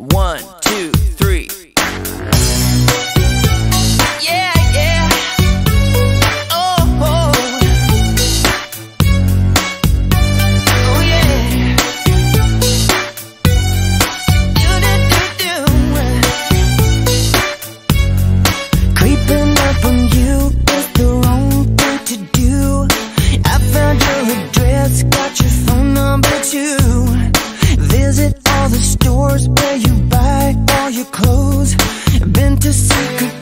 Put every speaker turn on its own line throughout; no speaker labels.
One, two. clothes, bent to secret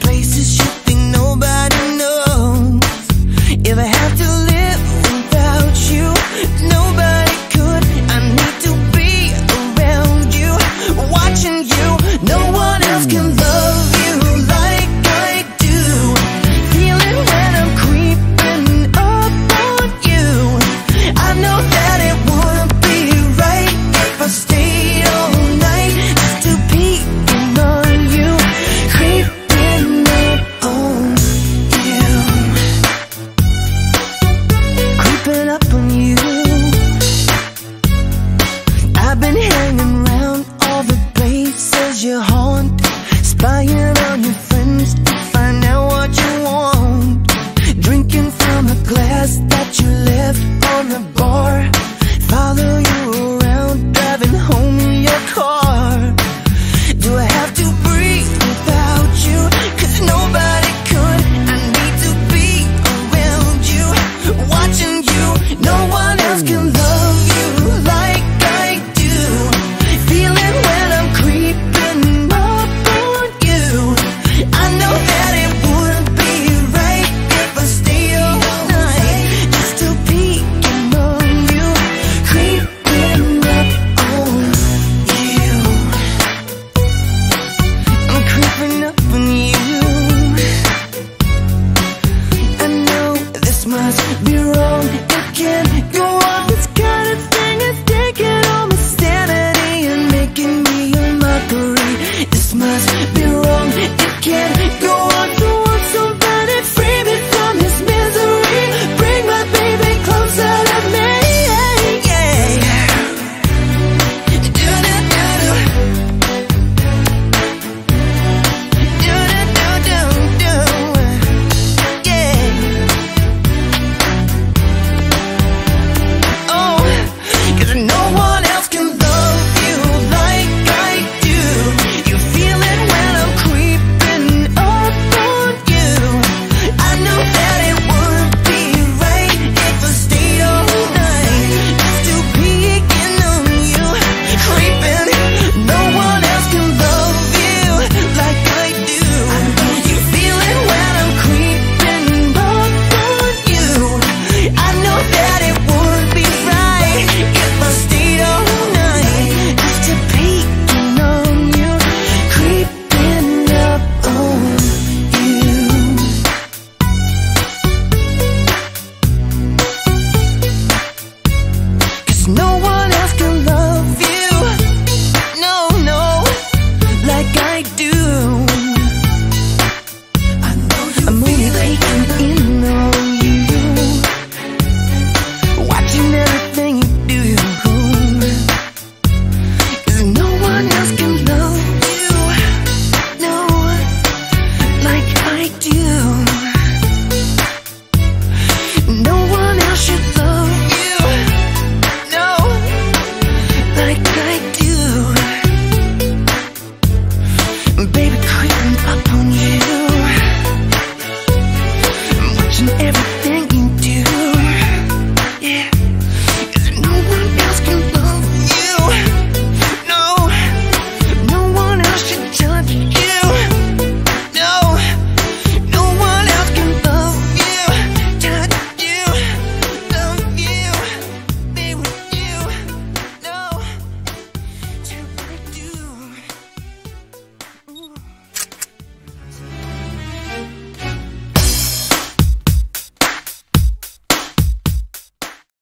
relying on your friends. no one